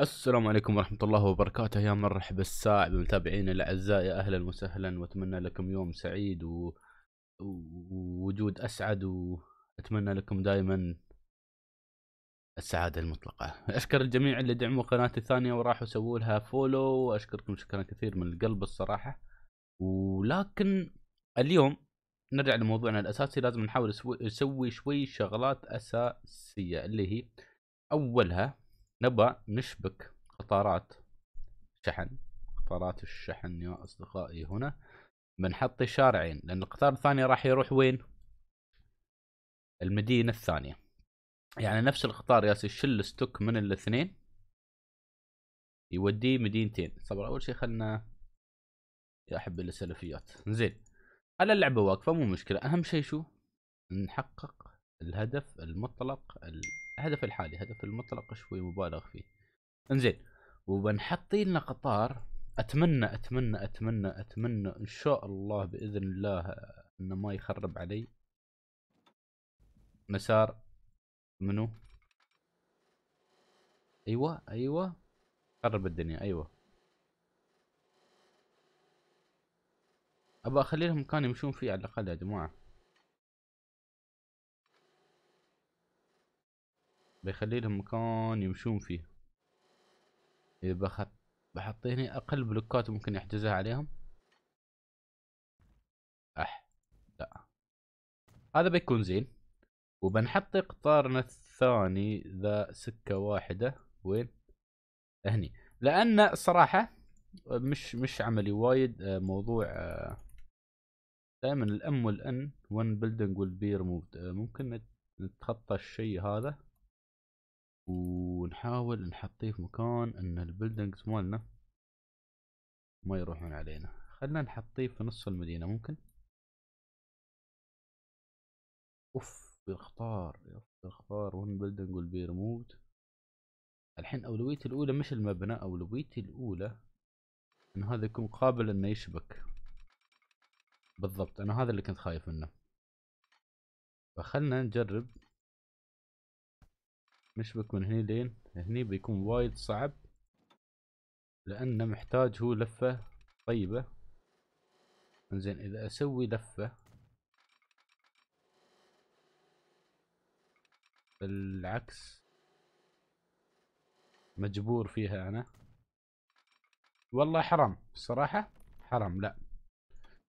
السلام عليكم ورحمة الله وبركاته. يا مرحبا الساع بمتابعينا الأعزاء. يا أهلا وسهلا. وأتمنى لكم يوم سعيد و... ووجود أسعد. وأتمنى لكم دائما السعادة المطلقة. أشكر الجميع اللي دعموا قناتي الثانية وراحوا سووا لها فولو. وأشكركم شكرا كثير من القلب الصراحة. ولكن اليوم نرجع لموضوعنا الأساسي. لازم نحاول نسوي شوي شغلات أساسية اللي هي أولها نبغى نشبك قطارات شحن. قطارات الشحن يا أصدقائي هنا. بنحط شارعين لأن القطار الثاني راح يروح وين؟ المدينة الثانية. يعني نفس القطار ياس يشل ستوك من الاثنين يوديه مدينتين. صبر أول شيء خلنا يا احب السلفيات زين على اللعبة واقفة مو مشكلة. أهم شيء شو؟ نحقق الهدف المطلق الهدف الحالي هدف المطلق شوي مبالغ فيه. انزين وبنحط لنا قطار. أتمنى أتمنى أتمنى أتمنى إن شاء الله بإذن الله إنه ما يخرب علي. مسار منو؟ أيوه أيوه. خرب الدنيا أيوه. ابى أخلي لهم مكان يمشون فيه على الأقل يا جماعة. بيخلي لهم مكان يمشون فيه. اذا بخط بحط هنا أقل بلوكات ممكن يحجزها عليهم. أح لا. هذا بيكون زين. وبنحط قطارنا الثاني ذا سكة واحدة. وين؟ هني. لأن الصراحة مش مش عملي وايد. آه، موضوع آه، دائما الأم والأن ون بيلدينج والبي ريموفد ممكن نتخطى الشيء هذا. ونحاول نحطيه في مكان إن البيلدينجز مالنا ما يروحون علينا. خلنا نحطيه في نص المدينة ممكن؟ أوف اختار اختار ون بيلدينج والبي ريموفد الحين اولويتي الأولى مش المبنى اولويتي الأولى إن هذا يكون قابل إنه يشبك. بالضبط أنا هذا اللي كنت خايف منه. فخلنا نجرب نشبك من هني لين هني بيكون وايد صعب لأنه محتاج هو لفة طيبة. إنزين إذا أسوي لفة بالعكس مجبور فيها أنا. والله حرام الصراحة حرام لا.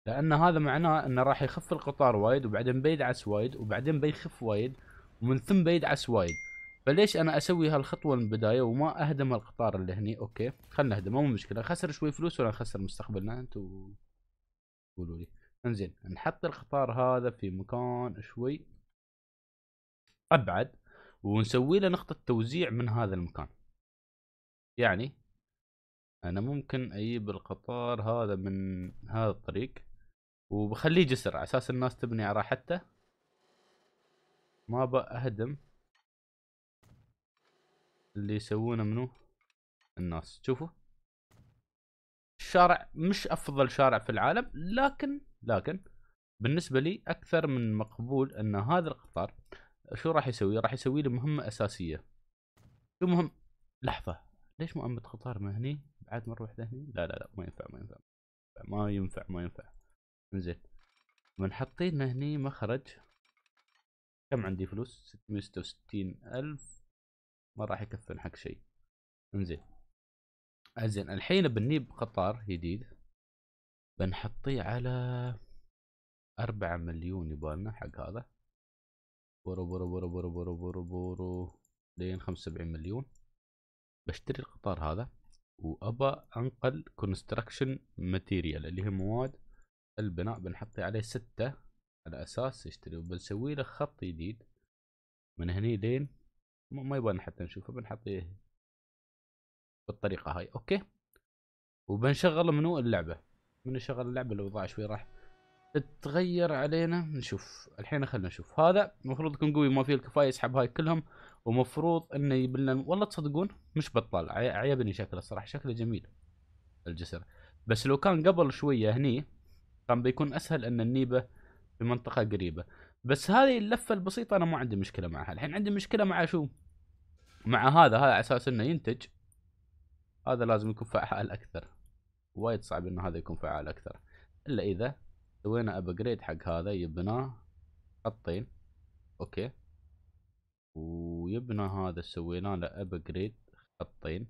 لأن هذا معناه إنه راح يخف القطار وايد وبعدين بيدعس وايد وبعدين بيخف وايد ومن ثم بيدعس وايد. فليش أنا أسوي هالخطوة من البداية وما أهدم القطار اللي هني؟ okay خلنا نهدمه مو مشكلة. نخسر شوي فلوس ولا نخسر مستقبلنا؟ أنتم قولوا لي. انزين نحط القطار هذا في مكان شوي أبعد ونسوي له نقطة توزيع من هذا المكان. يعني أنا ممكن أجيب القطار هذا من هذا الطريق وبخليه جسر على أساس الناس تبني على راحته. ما بأهدم اللي يسوونه منو؟ الناس. شوفوا. الشارع مش أفضل شارع في العالم لكن لكن بالنسبة لي أكثر من مقبول أن هذا القطار شو راح يسوي؟ راح يسوي لي مهمة أساسية. شو مهم؟ لحظة. ليش امت قطار ما هني؟ بعد مره واحدة هني لا لا لا ما ينفع ما ينفع ما ينفع ما ينفع إنزين. بنحطين هني مخرج. كم عندي فلوس؟ 666 ألف. ما راح يكفن حق شيء. انزين. زين الحين بنجيب قطار جديد. بنحطيه على أربعة مليون يبالنا حق هذا. borrow borrow borrow borrow borrow borrow borrow لين خمسة وسبعين مليون. بشتري القطار هذا وأبى أنقل construction material اللي هي مواد البناء. بنحطي عليه ستة على أساس يشتري. وبنسوي له خط جديد من هني لين ما يبغى حتى نشوفه بنحطيه بالطريقة هاي أوكي؟ وبنشغل منو؟ اللعبة. من يشغل اللعبة؟ الاوضاع شوي راح تتغير علينا. نشوف. الحين خلينا نشوف. هذا المفروض يكون قوي ما فيه الكفاية يسحب هاي كلهم. ومفروض إنه يجيب لنا والله تصدقون؟ مش بطال عيبني شكله الصراحة. شكله جميل الجسر. بس لو كان قبل شوية هني كان بيكون أسهل إن النيبه في منطقة قريبة. بس هذه اللفة البسيطة أنا ما عندي مشكلة معها. الحين عندي مشكلة مع شو؟ مع هذا هذا على أساس إنه ينتج هذا لازم يكون فعال أكثر. وايد صعب ان هذا يكون فعال أكثر. إلا إذا سوينا upgrade حق هذا يباله خطين okay. ويبنى هذا سوينا له upgrade خطين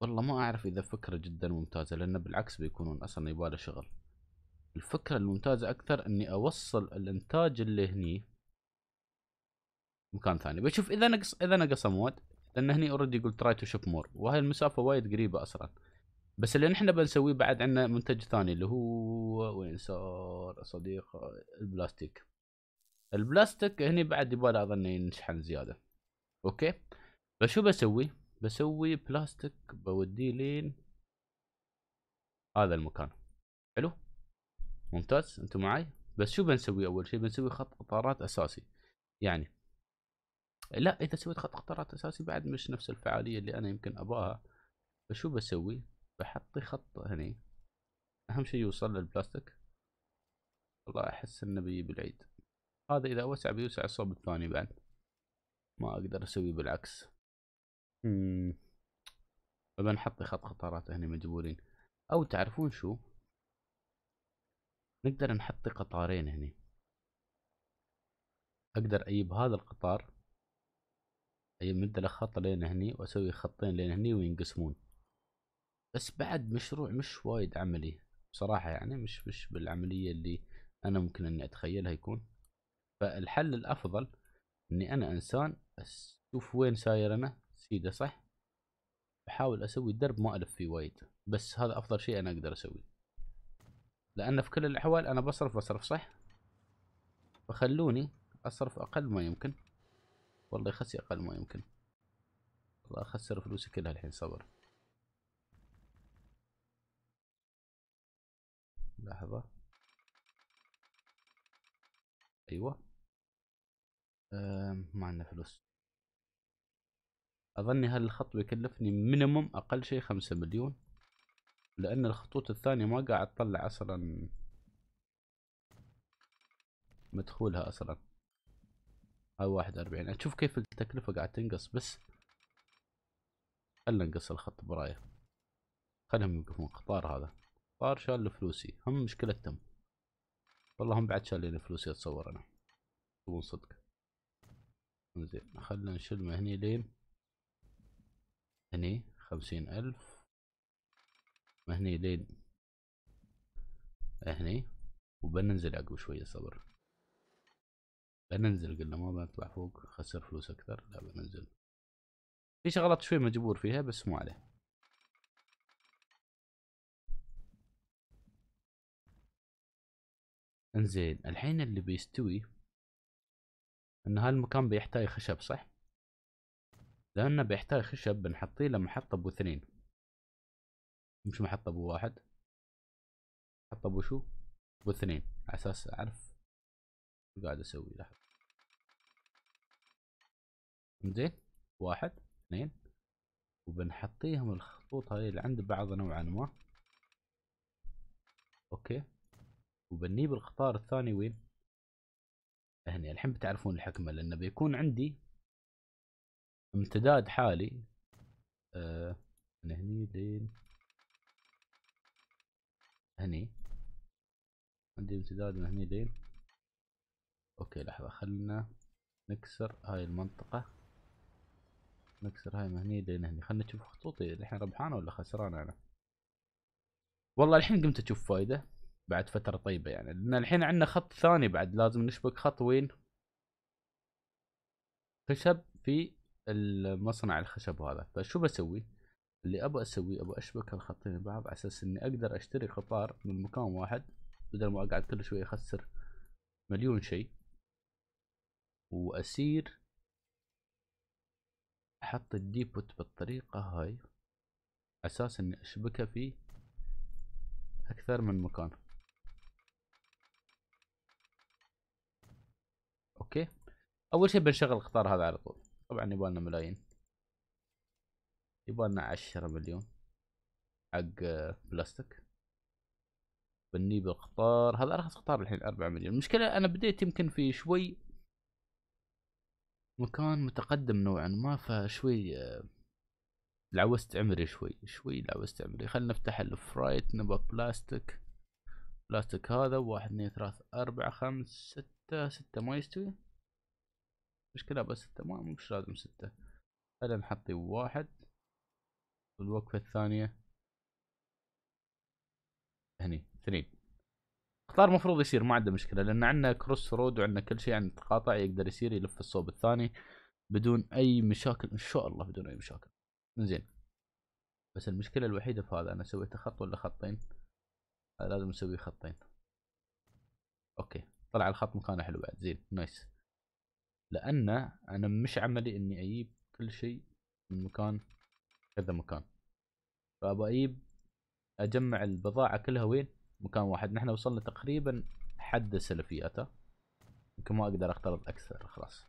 والله ما أعرف إذا فكرة جدا ممتازة لأن بالعكس بيكونون أصلا يباله شغل. الفكرة الممتازة أكثر إني أوصل الإنتاج اللي هني مكان ثاني. بشوف إذا نقص إذا نقص amount لأن هني already يقول try to ship more وهاي المسافة وايد قريبة أصلا. بس اللي نحن بنسويه بعد عندنا منتج ثاني اللي هو وين صار صديق البلاستيك. البلاستيك هني بعد يبغى اظن ينشحن زيادة. okay؟ فشو بسوي؟ بسوي بلاستيك بوديه لين هذا المكان. حلو؟ ممتاز؟ أنتم معي بس شو بنسوي أول شيء بنسوي خط قطارات أساسي. يعني لا إذا سويت خط قطارات أساسي بعد مش نفس الفعالية اللي أنا يمكن اباها فشو بسوي؟ بحط خط هني. أهم شيء يوصل للبلاستيك والله أحس إنه بي بالعيد هذا إذا وسع بيوسع الصوب الثاني بعد. ما أقدر أسوي بالعكس. فبنحط خط قطارات هني مجبورين. أو تعرفون شو؟ نقدر نحط قطارين هني. أقدر أجيب هذا القطار أجيب له خط لين هني وأسوي خطين لين هني وينقسمون. بس بعد مشروع مش وايد عملي بصراحة يعني مش مش بالعملية اللي أنا ممكن إني أتخيلها يكون. فالحل الأفضل إني أنا إنسان أشوف وين ساير أنا سيدة صح؟ بحاول أسوي درب ما ألف فيه وايد بس هذا أفضل شيء أنا أقدر أسويه. لأن في كل الأحوال أنا بصرف بصرف صح؟ فخلوني أصرف أقل ما يمكن. والله يخسي أقل ما يمكن. والله اخسر فلوسي كلها الحين صبر. لحظة. أيوه. ما عندنا فلوس. أظني هالخط بيكلفني مينيموم أقل شيء خمسة مليون. لأن الخطوط الثانية ما قاعد تطلع أصلا. مدخولها أصلا. هاي واحد اربعين أشوف كيف التكلفة قاعد تنقص بس خلنا نقص الخط براية. خلهم يوقفون قطار هذا. قطار شال فلوسي. هم مشكلتهم والله هم بعد شالين فلوسي أتصور أنا. يبون صدق. زين خلنا نشيل هني لين هني خمسين ألف. هني لين هني. وبننزل عقب شوية صبر. بننزل قلنا ما بنطلع فوق خسر فلوس أكثر لا بننزل. في شغلات شوي مجبور فيها بس مو عليه. إنزين الحين اللي بيستوي ان هالمكان بيحتاج خشب صح؟ لأنه بيحتاج خشب بنحطيه له محطة أبو اثنين. مش محطة أبو واحد. محطة أبو شو؟ أبو اثنين. على أساس أعرف. شو قاعد أسوي لحظة. زين واحد اثنين. وبنحطيهم الخطوط هاي اللي عند بعض نوعا ما. okay. وبنجيب القطار الثاني وين؟ هني. الحين بتعرفون الحكمة لأنه بيكون عندي امتداد حالي. آه من هني لين هني. عندي امتداد من هني لين. okay لحظة خلنا نكسر هاي المنطقة. نكسر هاي من هني لين هني خلنا نشوف خطوطي. الحين ربحانة ولا خسرانة أنا؟ والله الحين قمت أشوف فايدة بعد فترة طيبة يعني. لأن الحين عندنا خط ثاني بعد لازم نشبك خط وين؟ خشب في المصنع الخشب هذا. فشو بسوي؟ اللي أبغى اسويه أبغى أشبك الخطين ببعض على أساس إني أقدر أشتري قطار من مكان واحد بدل ما أقعد كل شوي أخسر مليون شيء. وأسير أحط الديبوت بالطريقة هاي أساس إني اشبكها في أكثر من مكان. أوكي؟ أول شيء بنشغل القطار هذا على طول. طبعا يبغالنا ملايين. يبغالنا عشرة مليون حق بلاستيك. بنجيب القطار. هذا أرخص قطار الحين أربعة مليون. المشكلة أنا بديت يمكن في شوي مكان متقدم نوعا ما فشوي لعوزت عمري شوي شوي لعوزت عمري. خلينا نفتح ال freight نبغى بلاستيك بلاستيك هذا واحد اثنين ثلاثة أربعة خمس ستة ستة ما يستوي؟ مشكلة بس ستة ما مش لازم ستة. خلينا نحطي واحد. والوقفة الثانية هني اثنين. اختار مفروض يصير ما عنده مشكلة لأن عندنا cross road وعندنا كل شيء عند تقاطع يقدر يصير يلف الصوب الثاني بدون أي مشاكل إن شاء الله بدون أي مشاكل. زين بس المشكلة الوحيدة في هذا أنا سويت خط ولا خطين؟ لازم نسوي خطين. okay. طلع الخط مكانه حلو بعد زين. nice. لأن أنا مش عملي إني أجيب كل شيء من مكان كذا مكان. فابى أجيب أجمع البضاعة كلها وين؟ مكان واحد. نحن وصلنا تقريبا حد السلفياته يمكن ما أقدر أختلط أكثر خلاص.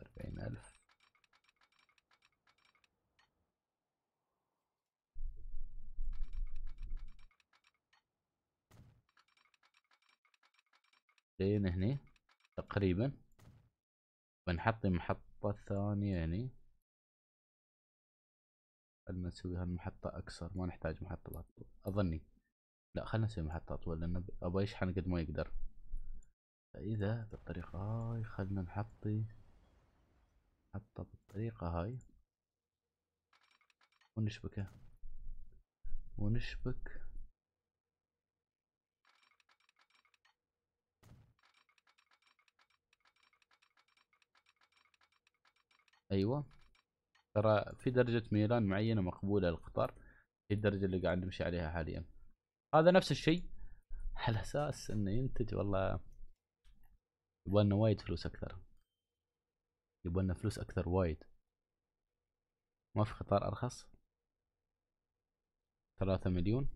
أربعين ألف. لين هني. تقريبا. بنحط محطة ثانية هني. خلنا نسوي هالمحطة أكثر ما نحتاج محطة أطول أظني. لا خلنا نسوي محطة أطول لأن أبغى يشحن قد ما يقدر. فإذا بالطريقة هاي خلنا نحطي نحطه بالطريقة هاي. ونشبكه. ونشبك. أيوه. ترى في درجة ميلان معينة مقبولة للقطار؟ هي الدرجة اللي قاعد نمشي عليها حاليا. هذا نفس الشيء على أساس إنه ينتج والله يبغى وايد فلوس أكثر. يبغى فلوس أكثر وايد. ما في قطار أرخص. ثلاثة مليون.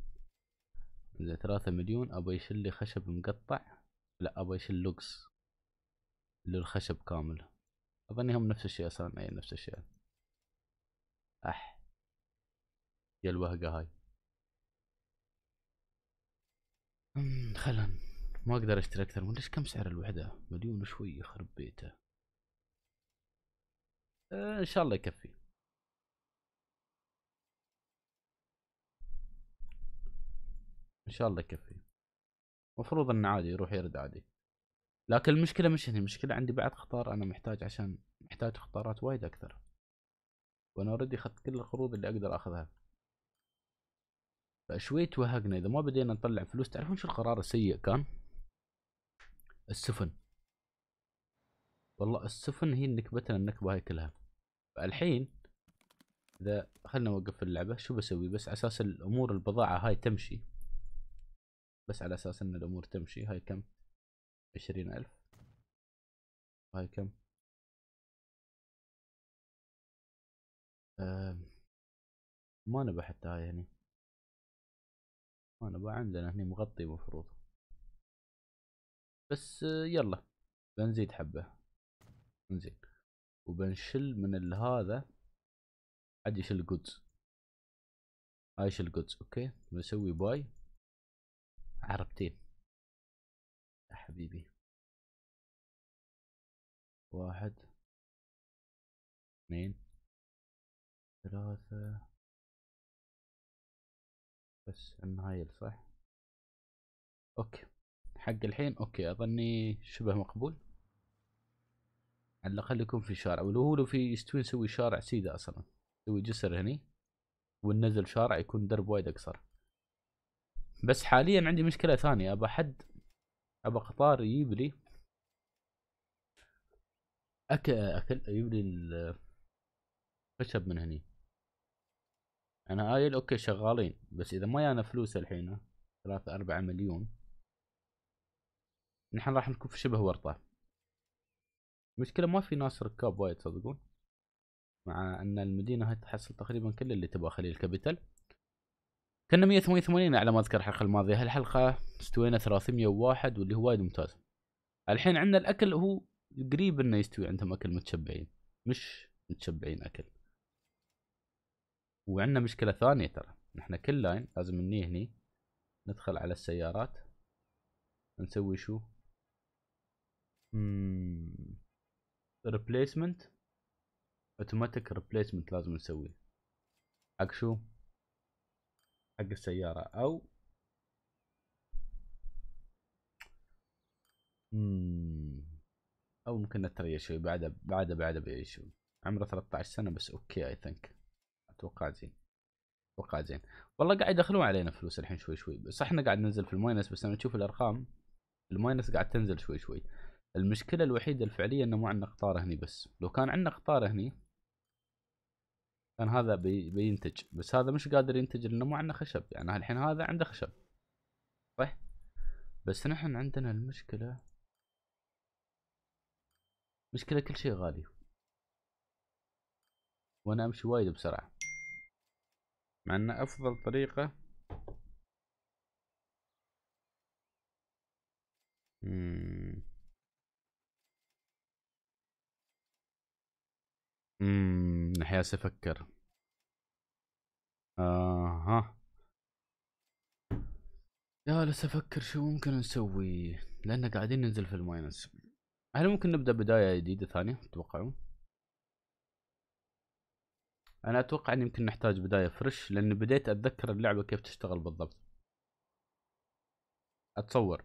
إذا ثلاثة مليون أبغى يشيل لي خشب مقطع. لا أبغى يشيل لوكس للخشب كامل. اظني هم نفس الشيء أصلا اي نفس الشيء. أح. يا الوهقة هاي خلنا ما أقدر أشتري أكثر من ليش؟ كم سعر الوحدة؟ مليون وشوي يخرب بيته. أه إن شاء الله يكفي. إن شاء الله يكفي. مفروض انه عادي يروح يرد عادي. لكن المشكلة مش هنا. المشكلة عندي بعد قطار أنا محتاج عشان محتاج قطارات وايد أكثر. وأنا already أخذت كل القروض اللي أقدر أخذها. فشوي توهقنا إذا ما بدينا نطلع فلوس تعرفون شو القرار السيء كان؟ السفن. والله السفن هي نكبتنا النكبة هاي كلها. فالحين إذا خلنا نوقف اللعبة شو بسوي؟ بس على أساس الأمور البضاعة هاي تمشي. بس على أساس إن الأمور تمشي. هاي كم؟ عشرين ألف. هاي كم؟ ما نبى حتى هاي يعني ما نبى عندنا هني مغطي مفروض. بس يلا بنزيد حبة نزيد وبنشل من هذا عاد يشيل goods هاي يشيل goods okay؟ بنسوي باي عربتين. حبيبي. واحد. اثنين. ثلاثة. بس النهاية صح okay. حق الحين okay أظني شبه مقبول. على الأقل يكون في شارع ولو هو لو في يستوي نسوي شارع سيدة أصلا. نسوي جسر هني وننزل شارع يكون درب وايد أقصر. بس حاليا عندي مشكلة ثانية. ابى حد ابى قطار يجيب لي اكل أكل يجيب لي الخشب من هني. أنا قايل أوكي شغالين بس إذا ما يانا فلوس الحين ثلاثة أربعة مليون نحن راح نكون في شبه ورطة. المشكلة ما في ناس ركاب وايد تصدقون مع أن المدينة هاي تحصل تقريبا كل اللي تبغى خلي ال capital كنا 188 على ما أذكر الحلقة الماضية. هالحلقة استوينا 301 واللي هو وايد ممتاز. الحين عندنا الأكل هو قريب إنه يستوي عندهم أكل متشبعين مش متشبعين أكل. وعندنا مشكلة ثانية ترى. نحن كل line لازم ني هني ندخل على السيارات نسوي شو؟ replacement automatic replacement لازم نسويه. حق شو؟ حق السيارة. أو مم. أو ممكن نتريا شوي بعد بعد بعد بيعيش عمره 13 سنة بس okay I think أتوقع زين. أتوقع زين. والله قاعد يدخلون علينا فلوس الحين شوي شوي. بس إحنا قاعد ننزل في ال minus بس لما تشوف الأرقام ال minus قاعد تنزل شوي شوي. المشكلة الوحيدة الفعلية إنه مو عندنا قطار هني بس. لو كان عندنا قطار هني كان هذا بي بينتج. بس هذا مش قادر ينتج لأنه مو عندنا خشب. يعني الحين هذا عنده خشب. صح بس نحن عندنا المشكلة مشكلة كل شيء غالي. وأنا أمشي وايد بسرعة. مع أن أفضل طريقة مم. اممم نحياس أفكر. أها جالس أفكر شو ممكن نسوي؟ لأن قاعدين ننزل في ال minus. هل ممكن نبدأ بداية جديدة ثانية؟ تتوقعون؟ أنا أتوقع إن يمكن نحتاج بداية fresh لاني بديت أتذكر اللعبة كيف تشتغل بالضبط. أتصور.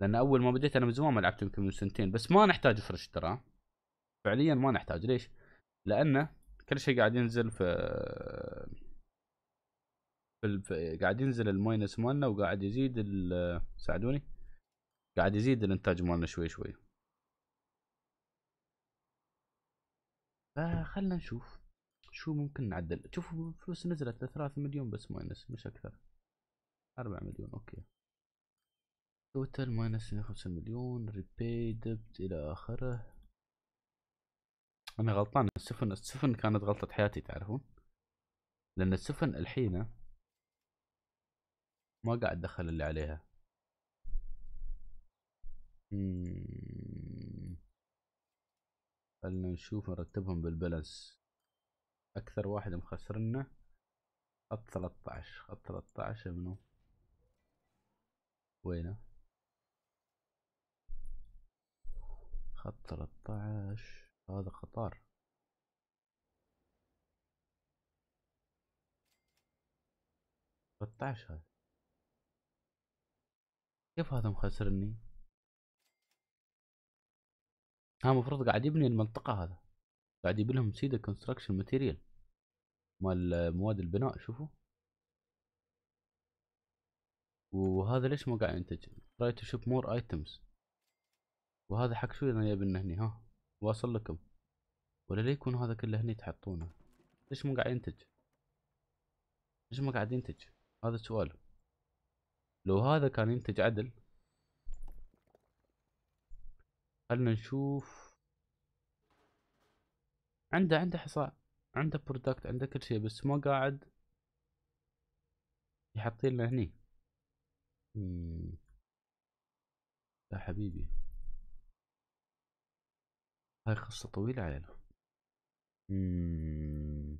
لأن أول ما بديت أنا من زمان ما لعبت يمكن من سنتين بس ما نحتاج fresh ترى. فعليا ما نحتاج. ليش؟ لأنه كل شيء قاعد ينزل في في قاعد ينزل ال minus مالنا وقاعد يزيد ساعدوني؟ قاعد يزيد الإنتاج مالنا شوي شوي. فخلنا نشوف. شو ممكن نعدل؟ شوفوا فلوس نزلت لثلاثة مليون بس minus مش أكثر. أربعة مليون أوكي. total minus خمسة مليون repay debt إلى آخره. أنا غلطان السفن السفن كانت غلطة حياتي تعرفون؟ لأن السفن الحين ما قاعد أدخل اللي عليها. خلنا نشوف نرتبهم بالبالانس. أكثر واحد مخسرنا. خط 13 خط 13 منو؟ وينه؟ خط 13 هذا قطار. ثلاثة هذا. كيف هذا مخسرني؟ ها مفروض قاعد يبني المنطقة هذا. قاعد يبني لهم سيدا construction material مال مواد البناء شوفوا. وهذا ليش ما قاعد ينتج؟ try to ship more items. وهذا حق شو إذا يبي هني؟ ها واصل لكم. ولا ليه يكون هذا كله هني تحطونه؟ ليش مو قاعد ينتج؟ ليش ما قاعد ينتج؟ هذا السؤال لو هذا كان ينتج عدل خلنا نشوف عنده عنده حصى عنده برودكت عنده كل شيء بس ما قاعد يحط لنا هني. يا حبيبي. هاي قصة طويلة علينا. مم.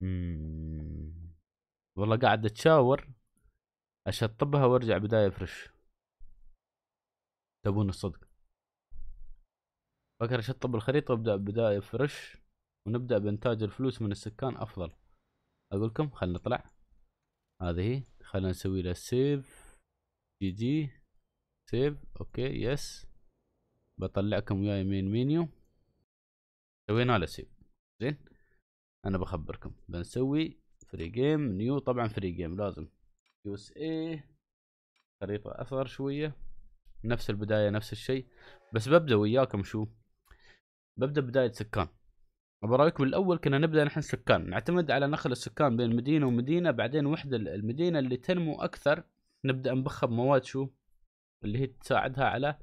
مم. والله قاعد أتشاور أشطبها وأرجع بداية fresh تبون الصدق. فكر اشطب الخريطة وابدأ بداية fresh ونبدأ بإنتاج الفلوس من السكان أفضل. أقول لكم خلنا نطلع. هذه خلنا نسوي له save جي جي. save okay yes بطلعكم وياي main menu سوينا له save زين. أنا بخبركم. بنسوي free game new طبعا free game لازم. USA خريطة أصغر شوية. نفس البداية نفس الشيء. بس ببدأ وياكم شو؟ ببدأ بداية سكان. برايكم الأول كنا نبدأ نحن سكان. نعتمد على نقل السكان بين مدينة ومدينة بعدين وحدة المدينة اللي تنمو أكثر نبدأ نبخها بمواد شو؟ اللي هي تساعدها على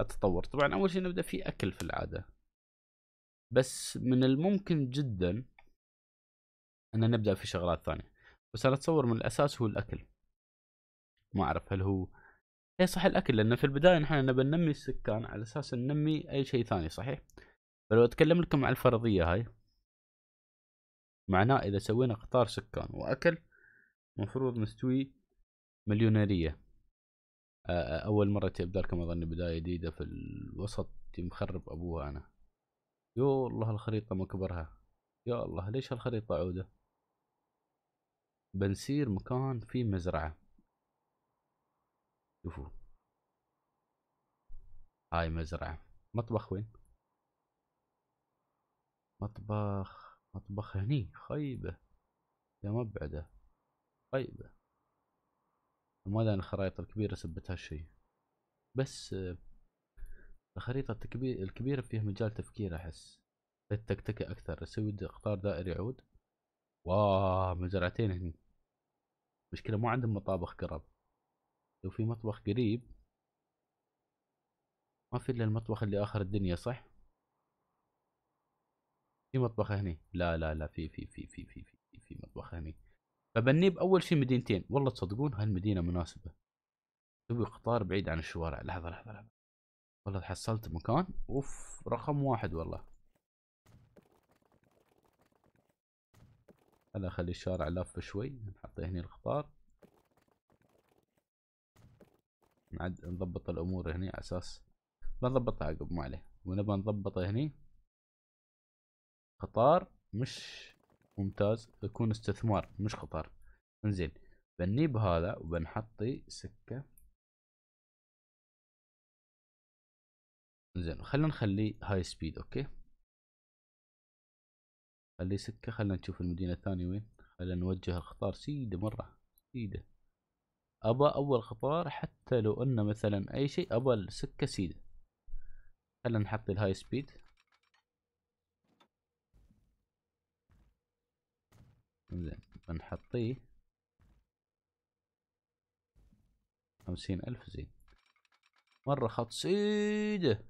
التطور. طبعا أول شيء نبدأ في أكل في العادة. بس من الممكن جدا إن نبدأ في شغلات ثانية. بس أنا أتصور من الأساس هو الأكل. ما أعرف هل هو اي صح الأكل؟ لأن في البداية نحن نبي ننمي السكان على أساس ننمي أي شيء ثاني صحيح؟ فلو أتكلم لكم عن الفرضية هاي معناه إذا سوينا قطار سكان وأكل مفروض نستوي مليونيرية. أول مرة تبدا لكم اظن بداية جديدة في الوسط مخرب أبوها أنا. يو الله الخريطة مكبرها يا الله ليش هالخريطة عودة؟ بنسير مكان فيه مزرعة. شوفوا. هاي مزرعة. مطبخ وين؟ مطبخ مطبخ هني خيبة. يا مبعدة خيبة. ما ادري الخرائط الكبيرة سبت هالشي بس الخريطة الكبيرة فيها مجال تفكير أحس. التكتكة أكثر أسوي قطار دائري عود واه مزرعتين هني. مشكلة ما عندهم مطابخ قرب. لو في مطبخ قريب ما في إلا المطبخ اللي آخر الدنيا صح؟ في مطبخ هني. لا لا لا في في في في في في, في مطبخ هني. فبني بأول شيء مدينتين. والله تصدقون هالمدينة مناسبة. سوي قطار بعيد عن الشوارع. لحظة لحظة لحظة. والله حصلت مكان. أوف رقم واحد والله. هلا خلي الشارع لف شوي. نحط هني القطار. نعد نضبط الأمور هني على أساس. بنضبطها عقب ما عليه. ونبغى نضبطه هني. قطار مش ممتاز يكون استثمار مش قطار انزين بنيب هذا وبنحطي سكة. زين خلينا نخليه high speed okay؟ خليه سكة خلينا نشوف المدينة الثانية وين. خلينا نوجه القطار سيدة مرة سيدة. ابى أول قطار حتى لو أنه مثلا أي شيء ابى السكة سيدة. خلينا نحط الهاي سبيد زين بنحطيه. خمسين ألف زين. مرة خط سيدة.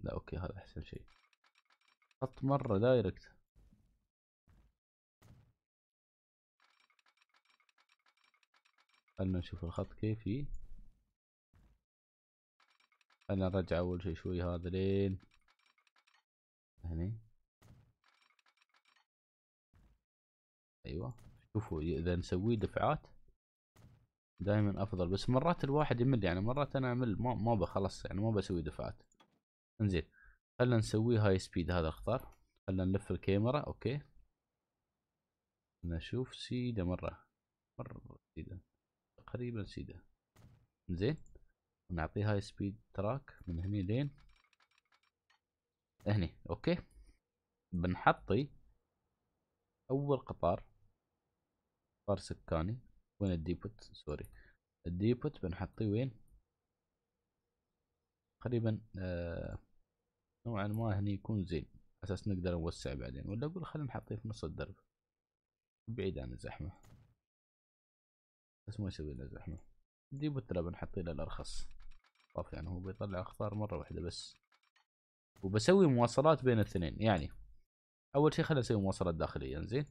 لا okay هذا أحسن شيء. خط مرة direct. خلنا نشوف الخط كيف خلنا نرجع أول شيء شوي هذا لين. هني أيوه شوفوا إذا نسوي دفعات دائما أفضل بس مرات الواحد يمل يعني مرات أنا أمل ما ما بخلص يعني ما بسوي دفعات. إنزين خلنا نسوي high speed هذا القطار خلنا نلف الكاميرا okay. نشوف سيدة مرة. مرة سيدة. تقريبا سيدة. زين ونعطيه high speed track من هني لين. هني okay. بنحطي أول قطار قطار سكاني. وين ال depot sorry. ال depot بنحطيه وين؟ تقريبا آه نوعا ما هني يكون زين. أساس نقدر نوسع بعدين. ولا أقول خلينا نحطيه في نص الدرب. بعيد عن الزحمة. بس ما يسوي له زحمة. ال depot لا بنحطيه له الارخص طاف يعني هو بيطلع قطار مرة واحدة بس. وبسوي مواصلات بين الاثنين. يعني أول شيء خلينا نسوي مواصلات داخلية زين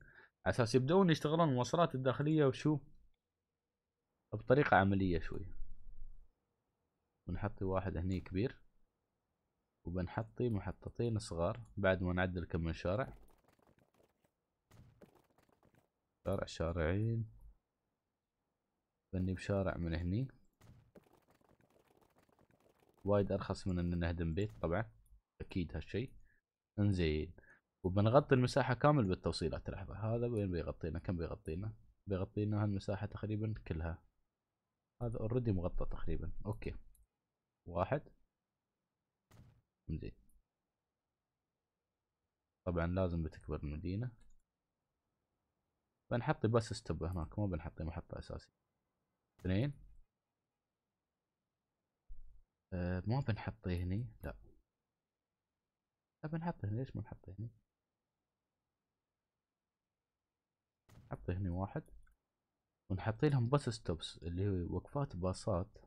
على أساس يبدون يشتغلون المواصلات الداخلية وشو؟ بطريقة عملية شوي. بنحطي واحد هني كبير وبنحطي محطتين صغار بعد ما نعدل كم من شارع. شارع شارعين. بني بشارع من هني. وايد أرخص من ان نهدم بيت طبعا. أكيد هالشيء إنزين. وبنغطي المساحة كامل بالتوصيلات لحظه هذا وين بيغطينا؟ كم بيغطينا؟ بيغطينا هالمساحة تقريبا كلها. هذا already مغطى تقريبا. okay. واحد. زين طبعا لازم بتكبر المدينة. بنحط bus stop هناك. ما بنحط محطة أساسية. اثنين. أه ما بنحطه هني. لا. بنحطه هنا ليش ما نحطه هنا نحطه هنا واحد. ونحط لهم bus stops اللي هو وقفات باصات.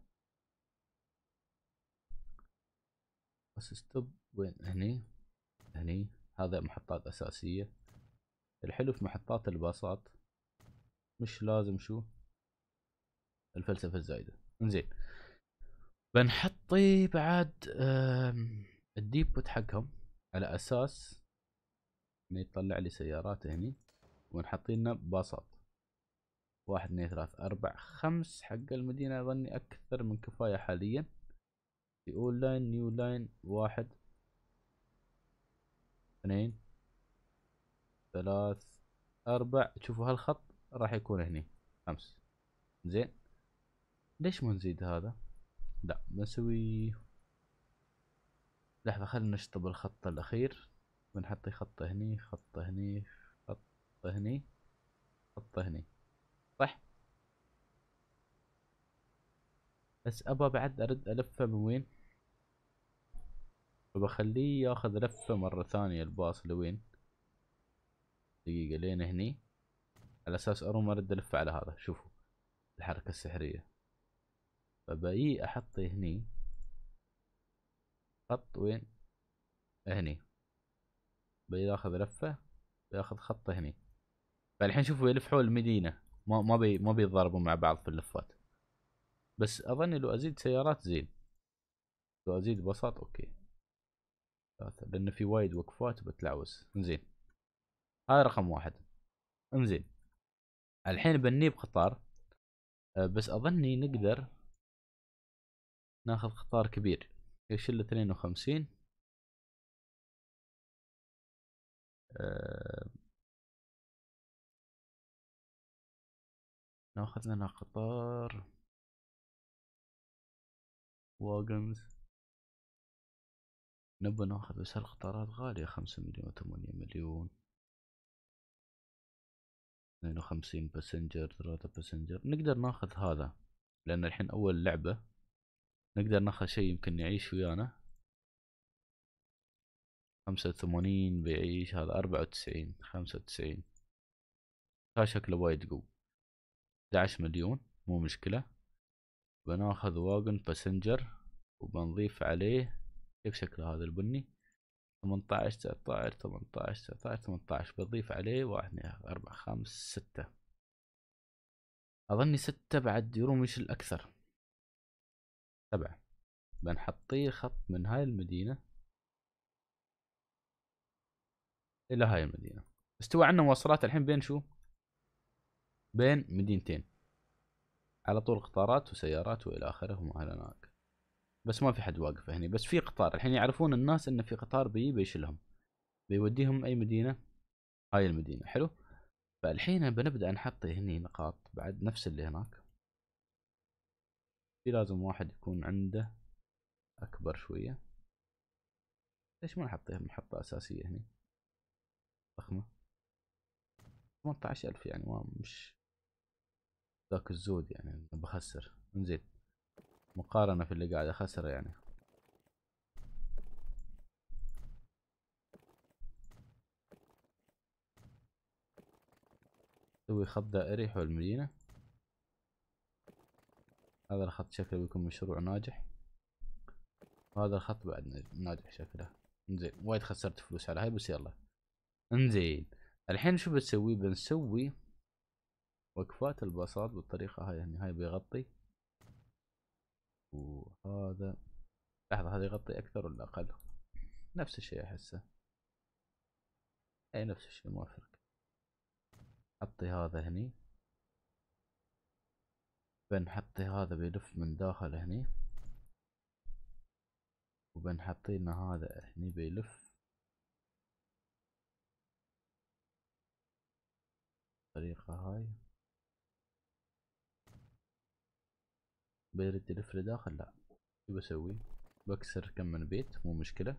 bus stop وين؟ هني هني. هذا محطات أساسية. الحلو في محطات الباصات. مش لازم شو؟ الفلسفة الزايدة. إنزين. بنحطي بعد ال depot حقهم. على أساس إنه يطلع لي سيارات هني ونحط لنا باصات واحد اثنين ثلاث أربع خمس حق المدينة أظني أكثر من كفاية حاليا. في اول line new line واحد اثنين ثلاث أربع. شوفوا هالخط راح يكون هني. خمس. زين. ليش ما نزيد هذا؟ لا بنسوي لحظة خلينا نشطب الخط الأخير. بنحط خط هني خط هني خط هني خط هني. صح؟ بس أبا بعد أرد ألفه من وين؟ فبخليه ياخذ لفة مرة ثانية الباص لوين؟ دقيقة لين هني. على أساس أروم أرد ألفه على هذا. شوفوا الحركة السحرية. فبأي أحطه هني. خط وين؟ هني. بياخذ لفة بياخذ خطه هني. فالحين شوفوا يلف حول المدينة. ما ما بي ما بيتضاربوا مع بعض في اللفات. بس اظني لو أزيد سيارات زين. لو أزيد باصات okay. لأن في وايد وقفات بتلعوز إنزين. هاي رقم واحد. إنزين. الحين بنيه بقطار. أه، بس أظني نقدر ناخذ قطار كبير. إيش ال 52 أه ناخذ لنا قطار. wagons. نبى ناخذ بس هالقطارات غالية خمسة مليون ثمانية مليون. اثنين وخمسين passenger ثلاثة passenger نقدر ناخذ هذا لأن الحين أول لعبة نقدر ناخذ شيء يمكن يعيش ويانا. خمسة وثمانين بيعيش هذا أربعة وتسعين خمسة وتسعين. هذا شكله وايد قوي. 11 مليون مو مشكلة. بناخذ واجن باسنجر وبنضيف عليه كيف شكله هذا البني؟ ثمنتاعش تسعتاعش ثمنتاعش تسعتاعش ثمنتاعش بضيف عليه واحد اثنين أربعة خمس ستة. أظني ستة بعد يرومش الأكثر سبعة بنحطيه خط من هاي المدينة إلى هاي المدينة. استوى عندنا مواصلات الحين بين شو؟ بين مدينتين. على طول قطارات وسيارات وإلى آخره وما هناك. بس ما في حد واقف هني. بس في قطار. الحين يعرفون الناس إن في قطار بيجي بيشلهم بيوديهم أي مدينة؟ هاي المدينة. حلو؟ فالحين بنبدأ نحط هني نقاط بعد نفس اللي هناك. في لازم واحد يكون عنده أكبر شوية. ليش ما نحطها محطة أساسية هني؟ ضخمة 18000 يعني ما مش ذاك الزود يعني بخسر. نزيد مقارنة في اللي قاعد أخسره يعني. سوي خط دائري حول المدينة هذا الخط شكله بيكون مشروع ناجح. هذا الخط بعد ناجح شكله. انزين وايد خسرت فلوس على هاي بس يلا. انزين الحين شو بتسوي بنسوي وقفات الباصات بالطريقة هاي يعني هاي بيغطي. وهذا لحظة هذا يغطي أكثر ولا أقل؟ نفس الشيء أحسه. أي نفس الشيء ما فرق حطي هذا هني. بنحطي هذا بيلف من داخل هني. وبنحطي لنا هذا هني بيلف. الطريقة هاي. بيرد يلف لداخل؟ لا. شو بسوي؟ بكسر كم من بيت مو مشكلة.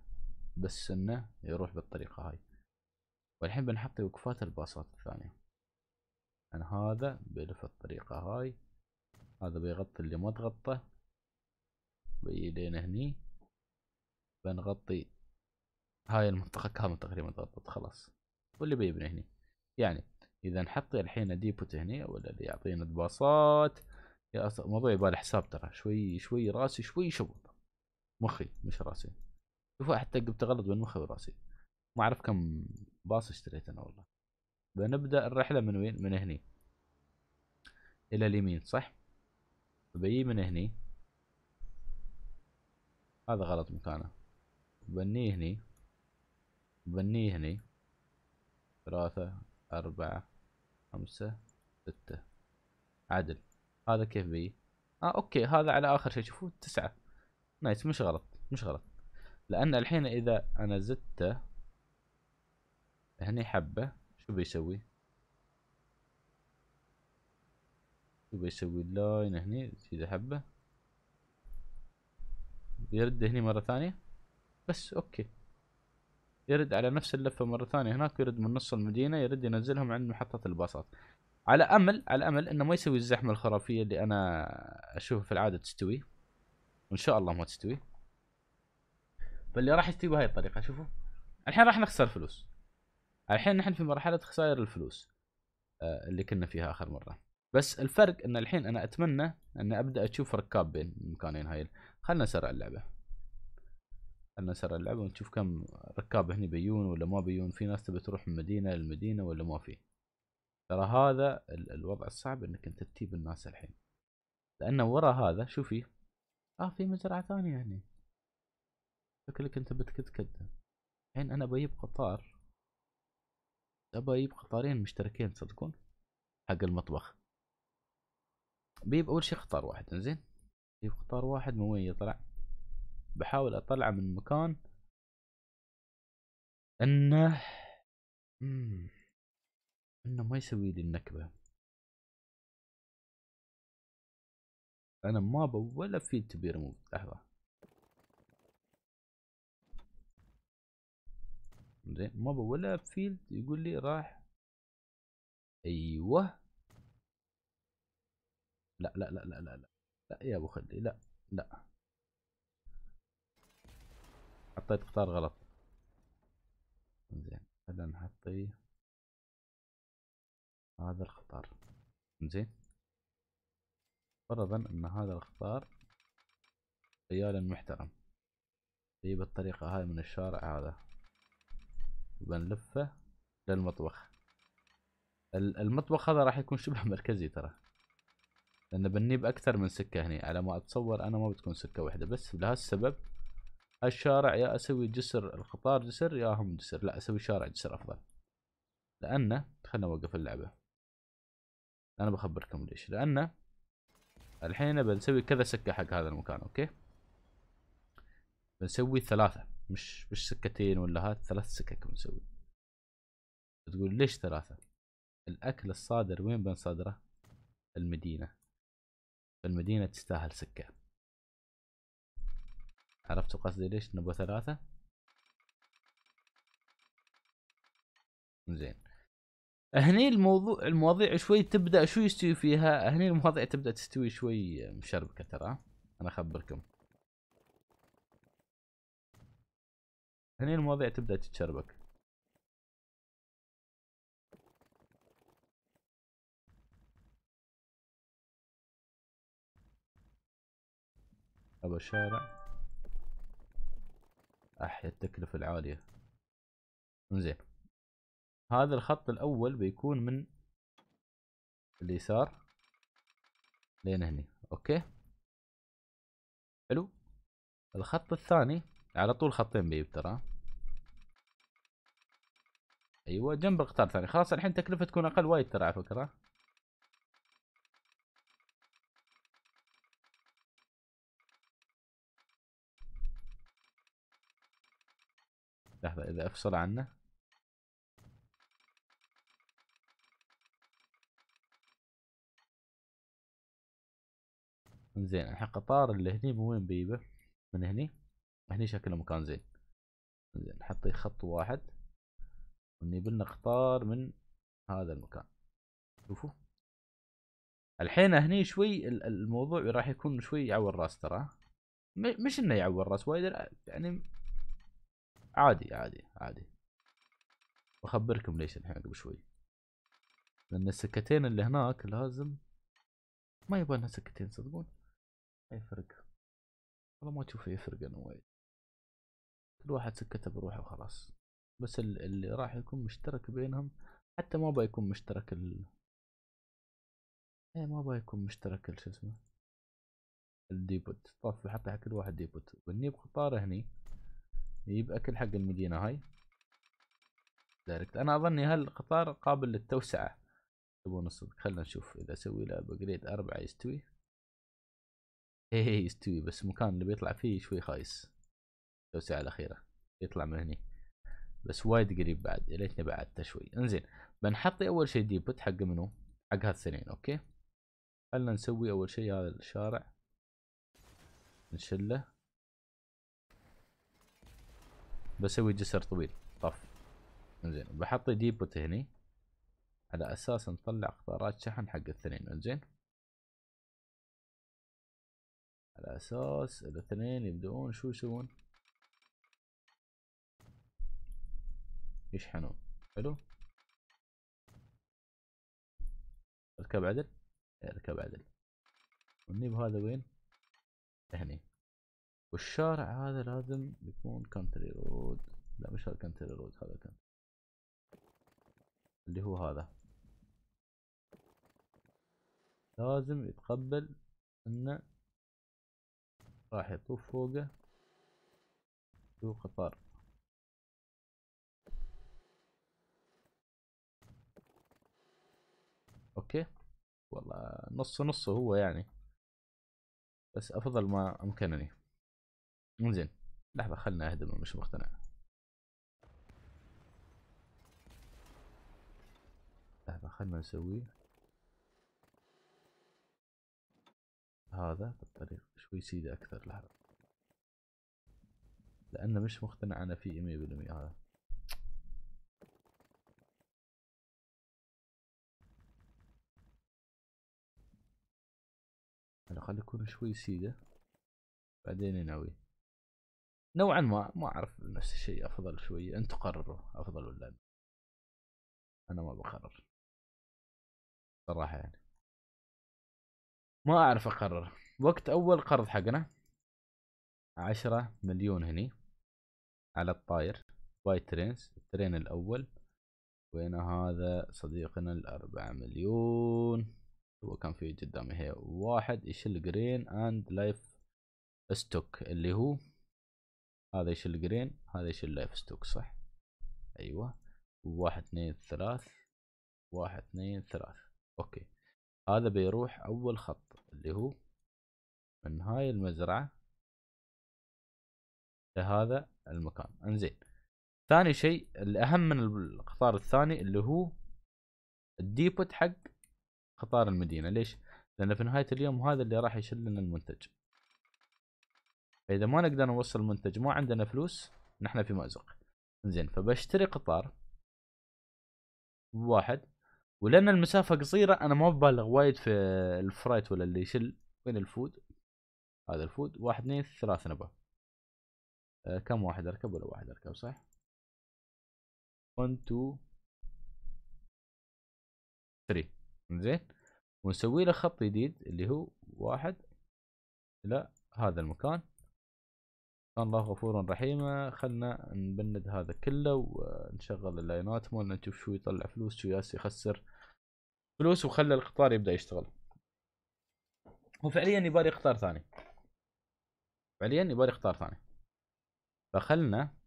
بس إنه يروح بالطريقة هاي. والحين بنحط وقفات الباصات الثانية. يعني هذا بيلف الطريقة هاي. هذا بيغطي اللي ما تغطى لين هني. بنغطي هاي المنطقة كاملة تقريبا تغطت خلاص. واللي بيبني هني. يعني إذا نحط الحين ديبوت هني ولا اللي يعطينا الباصات يا. موضوع يبالي حساب ترى. شوي شوي راسي شوي شغل مخي مش راسي. شوفوا حتى قبت غلط بين مخي وراسي. ما أعرف كم باص اشتريت أنا والله. بنبدأ الرحلة من وين؟ من هني. إلى اليمين صح؟ بيجي من هني. هذا غلط مكانه. بنيه هني. بنيه هني. ثلاثة أربعة خمسة ستة. عدل. هذا كيف بي آه okay هذا على آخر شيء. شوفوا تسعة. nice مش غلط مش غلط. لأن الحين إذا أنا زدته هني حبة شو بيسوي؟ شو بيسوي ال line هني اذا حبة. يرد هني مرة ثانية. بس okay. يرد على نفس اللفة مرة ثانية هناك يرد من نص المدينة يرد ينزلهم عند محطة الباصات. على أمل على أمل إنه ما يسوي الزحمة الخرافية اللي أنا أشوفها في العادة تستوي. وإن شاء الله ما تستوي. فاللي راح يستوي بهاي الطريقة شوفوا. الحين راح نخسر فلوس. الحين نحن في مرحلة خسائر الفلوس آه، اللي كنا فيها آخر مرة. بس الفرق إن الحين أنا أتمنى ان أبدأ أشوف ركاب بين المكانين هاي خلنا نسرع اللعبة. خلنا نسرع اللعبة ونشوف كم ركاب هني بيون ولا ما بيون في ناس تبي تروح من مدينة لمدينة ولا ما في. ترى هذا الوضع الصعب إنك أنت تجيب الناس الحين. لأنه ورا هذا شو في؟ آه في مزرعة ثانية هني. شكلك أنت بتكتكت. الحين أنا بجيب قطار. أبى أجيب قطارين مشتركين تصدقون حق المطبخ. بيجيب أول شي قطار واحد إنزين؟ بيجيب قطار واحد من وين يطلع؟ بحاول أطلعه من مكان إنه إنه ما يسوي لي النكبة. أنا ما ولا في تبي ريموف لحظة. زين ما ولا فيلد يقول لي راح. أيوه. لا لا لا لا لا لا, لا يا أبو خلي لا لا. حطيت قطار غلط. زين خلينا نحطيه هذا القطار. زين. فرضا إن هذا القطار رجال محترم. في بالطريقة هاي من الشارع هذا. وبنلفه للمطبخ. المطبخ هذا راح يكون شبه مركزي ترى. لأن بنيب أكثر من سكة هني. على ما أتصور أنا ما بتكون سكة واحدة بس لهالسبب هالشارع يا أسوي جسر القطار جسر يا هم جسر. لا أسوي شارع جسر أفضل. لأنه خلنا نوقف اللعبة. أنا بخبركم ليش. لأنه الحين بنسوي كذا سكة حق هذا المكان أوكي؟ بنسوي ثلاثة. مش مش سكتين ولا هات ثلاث سكك بنسوي. تقول ليش ثلاثة؟ الأكل الصادر وين بنصادره؟ المدينة. المدينة تستاهل سكة. عرفتوا قصدي ليش؟ نبغى ثلاثة؟ زين. هني الموضوع المواضيع شوي تبدأ شو يستوي فيها. هني المواضيع تبدأ تستوي شوي مشربكة ترى. أنا أخبركم. هني المواضيع تبدأ تتشربك. ابى الشارع. احيا التكلفة العالية. زين هذا الخط الأول بيكون من اليسار لين هني. أوكي؟ حلو. الخط الثاني على طول خطين بيجيب ترى. أيوه جنب القطار الثاني. خلاص الحين تكلفة تكون أقل وايد ترى على فكرة. أفصل عنه. زين الحين قطار اللي هني من وين بيجيبه من هني؟ هني شكله مكان زين. زين نحط خط واحد. ونجيب لنا قطار من هذا المكان. شوفوا. الحين هني شوي الموضوع راح يكون شوي يعور راس ترى. مش إنه يعور راس وايد يعني عادي عادي عادي. بخبركم ليش الحين قبل شوي. لأن السكتين اللي هناك لازم ما يبغى سكتين صدقون. يفرق. والله ما تشوف يفرق أنا وايد. كل واحد سكته بروحه وخلاص. بس اللي راح يكون مشترك بينهم حتى ما بيكون مشترك ال إيه ما بيكون مشترك شو اسمه ال depot طف حتى كل واحد depot ونجيب قطار هني يجيب اكل حق المدينة هاي. direct أنا أظني هالقطار قابل للتوسعة. تبون الصدق خلنا نشوف إذا أسوي له upgrade أربعة يستوي. هي هي يستوي بس المكان اللي بيطلع فيه شوي خايس. الساعة الأخيرة. يطلع من هني. بس وايد قريب بعد يا ليتني بعدته شوي. انزين بنحطي أول شيء depot حق منو؟ حق هالثنين okay؟ خلنا نسوي أول شيء هذا الشارع. نشله. بسوي جسر طويل. طف. إنزين. بحط depot هني. على أساس نطلع قطارات شحن حق الاثنين. إنزين. على أساس الاثنين يبدؤون شو يسوون؟ يشحنون. حلو. اركب عدل. اركب عدل. ونجيب هذا وين؟ هني. والشارع هذا لازم يكون country road لا مش هذا country road هذا كان اللي هو هذا. لازم يتقبل إنه راح يطوف فوقه ذو قطار. أوكي؟ والله نص نص هو يعني. بس أفضل ما أمكنني. زين. لحظة خلنا اهدم مش مقتنع. لحظة خلنا نسوي هذا بالطريق شوي سيدة أكثر لحظة. لأنه مش مقتنع أنا فيه مية بالمية هذا. خلي يكون شوي سيدة. بعدين ينوي نوعا ما ما أعرف نفس الشيء أفضل شوية أنتم قرروا أفضل ولا لا؟ أنا ما بقرر. صراحة يعني. ما أعرف أقرر. وقت أول قرض حقنا عشرة مليون هني على الطاير wait trains ال train الأول. وين هذا صديقنا الأربعة مليون؟ هو كان في قدامي. هي واحد يشيل grain and livestock اللي هو هذا يشيل grain هذا يشيل livestock صح؟ أيوه. واحد اثنين ثلاث. واحد اثنين ثلاث. okay. هذا بيروح أول خط اللي هو من هاي المزرعة لهذا المكان. إنزين. ثاني شيء الأهم من القطار الثاني اللي هو ال depot حق قطار المدينة. ليش؟ لأن في نهاية اليوم هذا اللي راح يشيل لنا المنتج. فاذا ما نقدر نوصل المنتج ما عندنا فلوس نحن في مأزق. زين فبشتري قطار واحد ولأن المسافة قصيرة أنا ما ببالغ وايد في ال freight ولا اللي يشل وين ال food؟ هذا ال food واحد اثنين ثلاث نبى أه كم واحد أركب ولا واحد أركب صح؟ 1 2 3 زين ونسوي له خط جديد اللي هو واحد إلى هذا المكان. كان الله غفورا رحيما خلنا نبند هذا كله ونشغل اللاينات. مالنا نشوف شو يطلع فلوس شو ياس يخسر فلوس وخلى القطار يبدأ يشتغل. هو فعليا يبالي قطار ثاني. فعليا يبالي قطار ثاني. فخلنا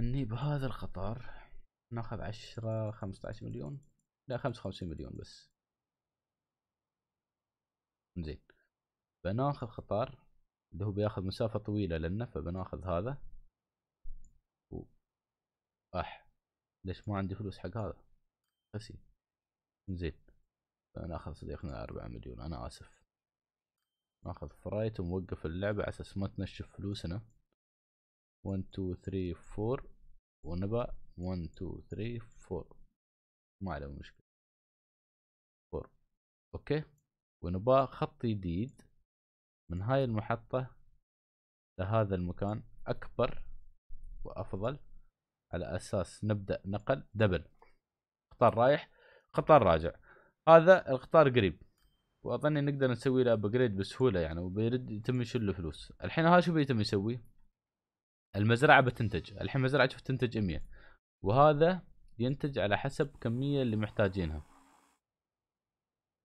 اني بهذا القطار. ناخذ عشرة خمسة عشر مليون. لا خمسة وخمسين مليون بس. زين. بناخذ قطار. اللي هو بياخذ مسافة طويلة لنا فبناخذ هذا. و... أح ليش ما عندي فلوس حق هذا؟ خسي زين. فناخذ صديقنا أربعة مليون. أنا آسف. ناخذ فرايت ونوقف اللعبة على أساس ما تنشف فلوسنا. 1 2 3 4 ونبا 1 2 3 4 ما عليه مشكلة. 4 okay. ونبا خط جديد. من هاي المحطة لهذا المكان أكبر وأفضل على أساس نبدأ نقل double. قطار رايح قطار راجع. هذا القطار قريب. وأظني نقدر نسوي له upgrade بسهولة يعني وبيرد يتم يشيل فلوس. الحين هذا شو بيتم يسوي؟ المزرعة بتنتج. الحين مزرعة شوف تنتج 100 وهذا ينتج على حسب كمية اللي محتاجينها.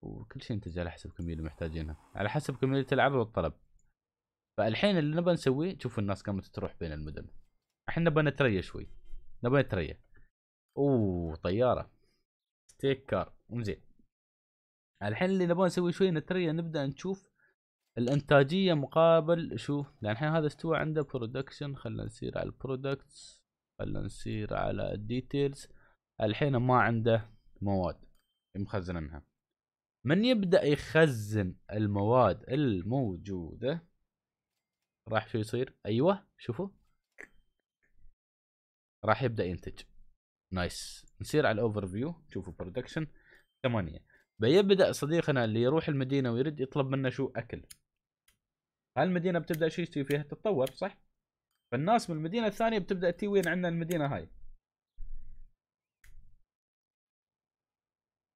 وكل شيء ينتج على حسب كمية اللي محتاجينها على حسب كمية العرض والطلب. فالحين اللي نبغى نسويه شوف الناس قامت تروح بين المدن. إحنا نبغى نتريا شوي. نبغى نتريا. أوه طيارة. stake car زين الحين اللي نبغى نسوي شوي نتريا نبدأ نشوف الإنتاجية مقابل شو؟ لأن الحين هذا استوى عنده production خلينا نسير على ال products خلينا نسير على ال details الحين ما عنده مواد. مخزنينها من يبدأ يخزن المواد الموجودة؟ راح شو يصير؟ أيوه شوفوا. راح يبدأ ينتج. nice نسير على ال overview شوفوا production ثمانية. بيبدأ صديقنا اللي يروح المدينة ويريد يطلب منه شو؟ أكل. هالمدينة بتبدأ شو يستوي فيها تتطور صح؟ فالناس من المدينة الثانية بتبدأ تي وين عندنا المدينة هاي.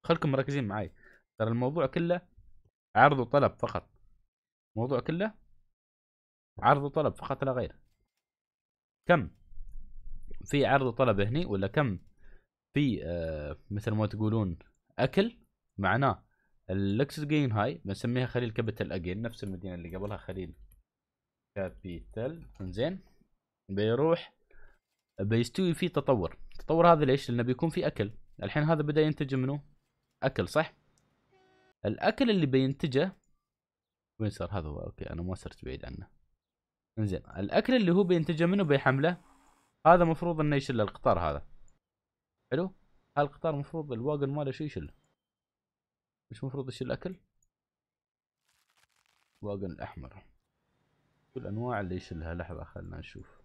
خلكم مركزين معي ترى الموضوع كله عرض وطلب فقط. الموضوع كله عرض وطلب فقط لا غير. كم في عرض وطلب هني ولا كم في آه مثل ما تقولون أكل معناه اللكس جين هاي بنسميها خليل كابيتال أجين نفس المدينة اللي قبلها خليل كابيتال. زين بيروح بيستوي فيه تطور. التطور هذا ليش؟ لأنه بيكون في أكل. الحين هذا بدأ ينتج منه أكل صح؟ الأكل اللي بينتجه وين صار؟ هذا هو أوكي أنا ما صرت بعيد عنه. إنزين الأكل اللي هو بينتجه منه بيحمله؟ هذا مفروض إنه يشيل القطار هذا. حلو؟ هالقطار مفروض الواجن ماله شو يشيل مش مفروض يشيل أكل؟ واجن الأحمر. شو الانواع اللي يشيلها لحظة خلنا نشوف.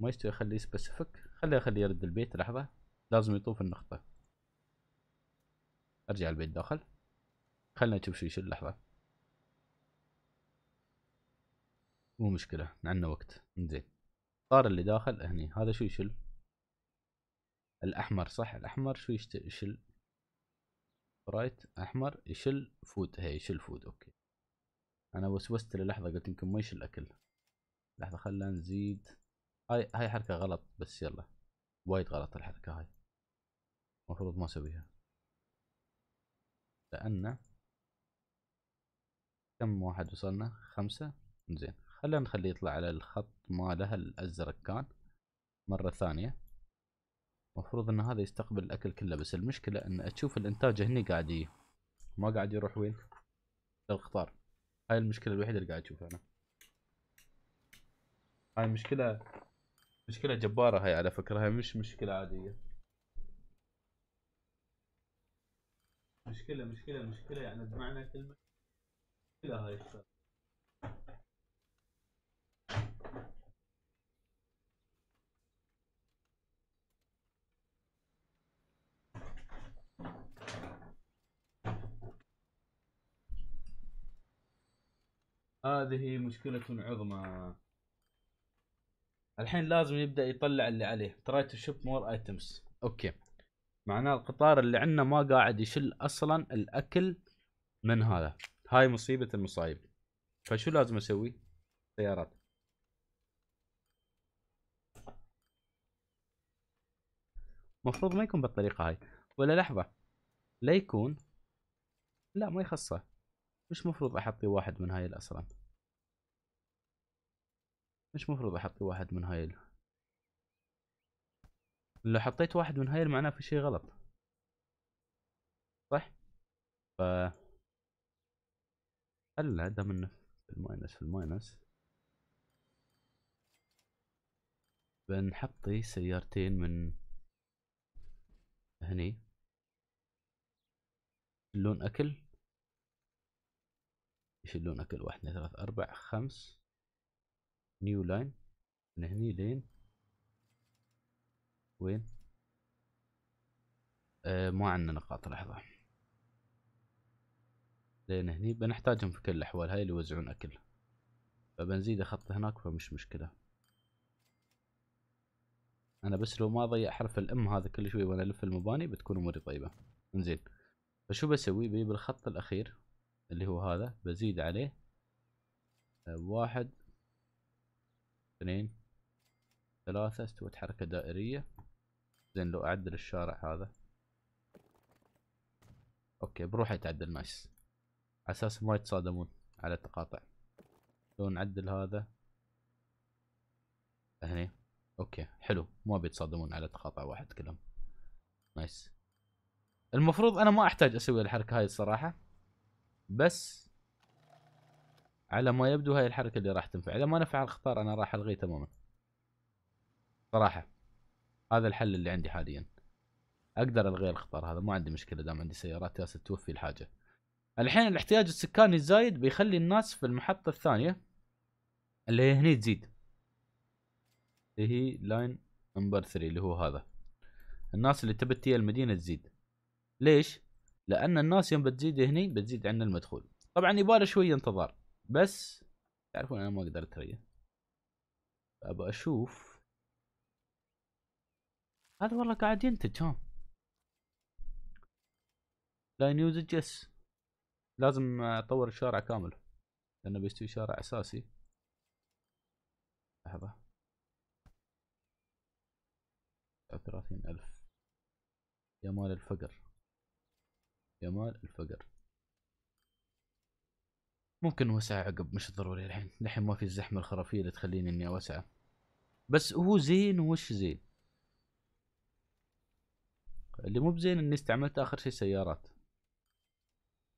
ما يستوي اخليه سبيسيفيك خليه اخليه يرد البيت. لحظة لازم يطوف النقطة. أرجع البيت داخل. خلنا نشوف شو يشيل لحظه مو مشكلة عندنا وقت. زين صار اللي داخل هني. هذا شو يشل الأحمر صح؟ الأحمر شو يشل right أحمر يشل food هي يشل food okay. أنا وسوست للحظة قلت يمكن ما يشل أكل. لحظة خلنا نزيد. هاي هاي حركة غلط بس يلا. وايد غلط الحركة هاي. المفروض ما أسويها. لأن كم واحد وصلنا؟ خمسة؟ زين. خلينا نخليه يطلع على الخط ماله الأزرق كان. مرة ثانية. المفروض إن هذا يستقبل الأكل كله بس المشكلة إن تشوف الإنتاج هني قاعد ي... ما قاعد يروح وين؟ للقطار. هاي المشكلة الوحيدة اللي قاعد أشوفها أنا. هاي مشكلة مشكلة جبارة هاي على فكرة. هاي مش مشكلة عادية. مشكلة مشكلة مشكلة يعني بمعنى كلمة مشكلة هاي الشغلة. هذه مشكلة عظمى. الحين لازم يبدأ يطلع اللي عليه. try to ship more items okay. معناه القطار اللي عندنا ما قاعد يشل أصلا الأكل من هذا. هاي مصيبة المصايب. فشو لازم أسوي؟ سيارات. مفروض ما يكون بالطريقة هاي. ولا لحظة. لا يكون. لا ما يخصه. مش مفروض أحطي واحد من هاي أصلا مش مفروض أحطي واحد من هاي لو حطيت واحد من هاي معناه في شيء غلط. صح؟ ف هلا دام انه في ال minus في ال minus؟ بنحطي سيارتين من هني. اللون أكل. يشيلون أكل واحد اثنين ثلاث أربع خمس. new line من هني لين وين؟ آه ما عندنا نقاط لحظة. لين هني بنحتاجهم في كل الأحوال هاي اللي يوزعون أكل. فبنزيد خط هناك فمش مشكلة. أنا بس لو ما اضيع حرف الأم هذا كل شوي وأنا ألف المباني بتكون أموري طيبة. إنزين. فشو بسوي؟ بجيب الخط الأخير اللي هو هذا بزيد عليه. آه، واحد اثنين ثلاثة استوت حركة دائرية. زين لو أعدل الشارع هذا. okay بروح يتعدل nice. على أساس ما يتصادمون على التقاطع. لو نعدل هذا. هني. okay حلو. ما بيتصادمون على تقاطع واحد كلهم. nice. المفروض أنا ما أحتاج أسوي الحركة هاي الصراحة. بس على ما يبدو هاي الحركة اللي راح تنفع. إذا ما نفع القطار أنا راح الغيه تماما. صراحة. هذا الحل اللي عندي حاليا. أقدر ألغي القطار هذا ما عندي مشكلة دام عندي سيارات جالسة توفي الحاجة. الحين الاحتياج السكاني الزايد بيخلي الناس في المحطة الثانية اللي هي هني تزيد. اللي هي line number 3 اللي هو هذا. الناس اللي تبي تجي المدينة تزيد. ليش؟ لأن الناس يوم بتزيد هني بتزيد عندنا المدخول. طبعا يباله شوية انتظار بس تعرفون أنا ما أقدر اتريا أبى أشوف هذا والله قاعد ينتج ها. line usage yes لازم اطور الشارع كامل لأنه بيستوي شارع أساسي. لحظة. ثلاثين ألف. يا مال الفقر. يا مال الفقر. ممكن وسع عقب مش ضروري الحين. الحين ما في الزحمة الخرافية اللي تخليني إني اوسعه بس هو زين وش زين؟ اللي مو بزين اني استعملت آخر شيء سيارات.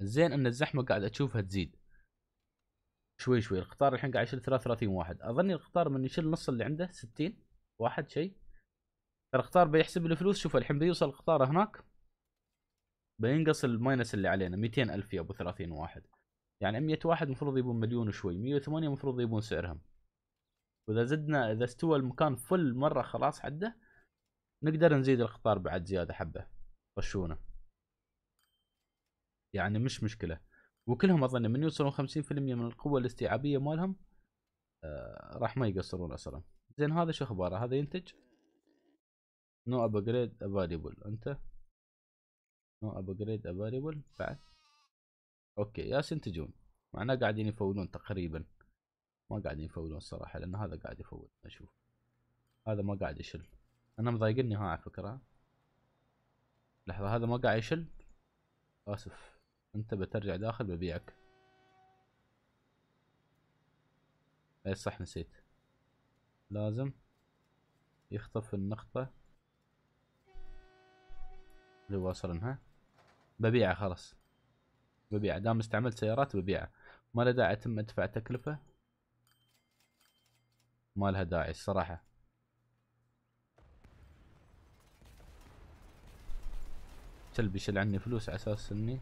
الزين إن الزحمة قاعد أشوفها تزيد. شوي شوي القطار الحين قاعد يشيل 33 واحد. أظني القطار من يشيل نص اللي عنده 60 واحد شيء القطار بيحسب لي فلوس شوف الحين بيوصل القطار هناك بينقص الماينس اللي علينا 200 ألف يا أبو 30 واحد. يعني 100 واحد المفروض يبون مليون وشوي 108 المفروض يبون سعرهم. وإذا زدنا إذا استوى المكان فل مرة خلاص حده نقدر نزيد القطار بعد زيادة حبة. طشونه يعني مش مشكلة. وكلهم أظن من يوصلون 50% من القوة الاستيعابية مالهم آه راح ما يقصرون أصلا. زين هذا شو أخباره؟ هذا ينتج؟ no upgrade available أنت؟ no upgrade available بعد؟ okay yes ينتجون. معناه قاعدين يفولون تقريبا. ما قاعدين يفولون الصراحه لأن هذا قاعد يفول. أشوف. هذا ما قاعد يشل. أنا مضايقني ها على فكرة. لحظة هذا ما قاعد يشل؟ آسف. أنت بترجع داخل ببيعك. اي صح نسيت. لازم يخطف النقطة. اللي واصلنها ببيعه خلاص. ببيعه. دام استعملت سيارات ببيعه. ما له داعي اتم ادفع تكلفة؟ ما لها داعي الصراحة. كلب يشيل عني فلوس على أساس إني